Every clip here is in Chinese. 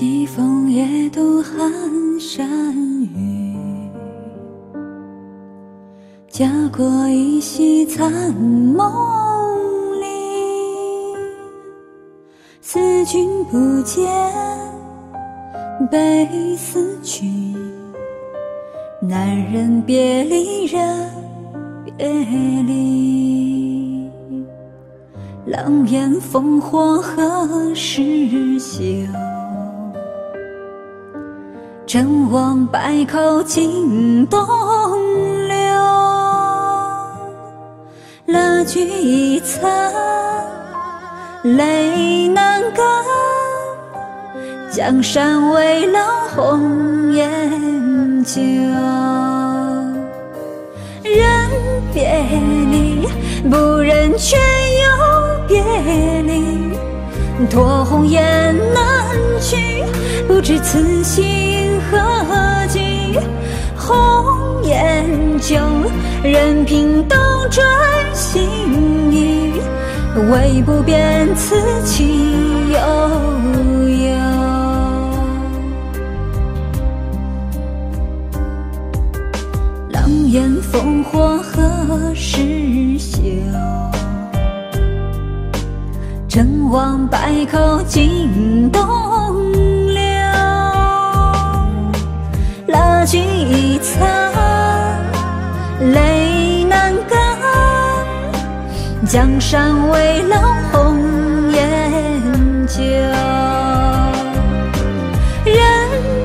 西风夜渡寒山雨，家国依稀残梦里。思君不见，悲思曲。男人别离，人别离。狼烟烽火何时休？阵亡百口惊东流。蜡炬已残，泪难干。江山未老，红颜旧。人别离，不忍却又别离。托鸿雁南去，不知此心何寄。红颜旧，任凭斗转星移，唯不变此情悠悠。狼烟烽火何时休？成王败寇惊东流。蜡炬已残，泪难干。江山未老，红颜旧。人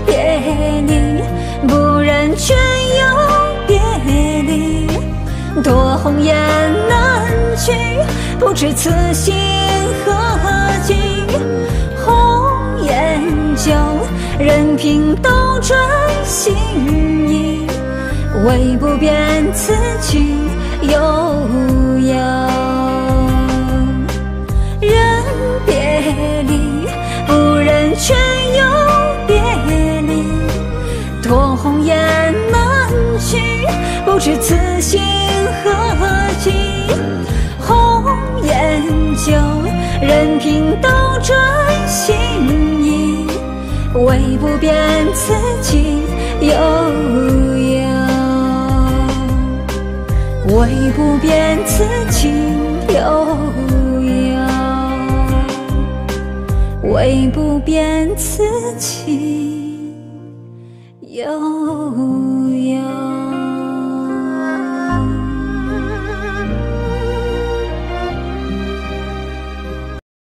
别离，不忍却又别离。托鸿雁南去，不知此心何寄。红颜旧，任凭斗转星移，唯不变此情悠悠。人别离，不忍却又别离。托鸿雁南去，不知此心何寄。红颜旧，任凭斗转，唯不变此情悠悠。唯不变此情悠悠。唯不变此情悠。